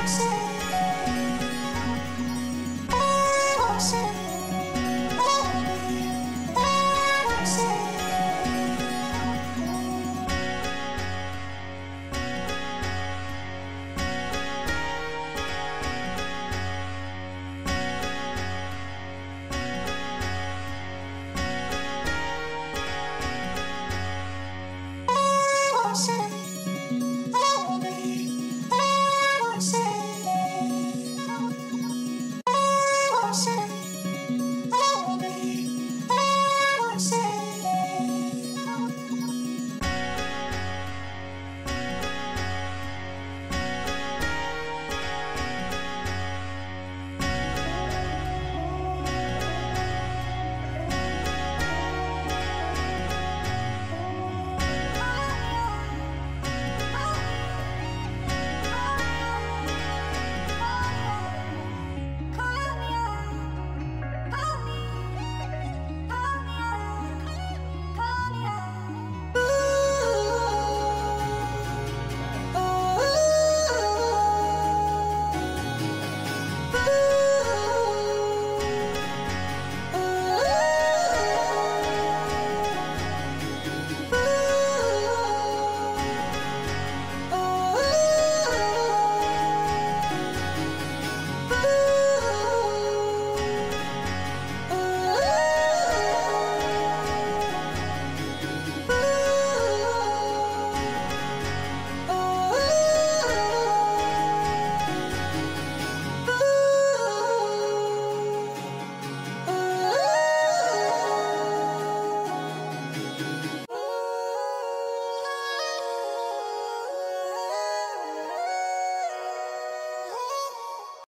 Jackson.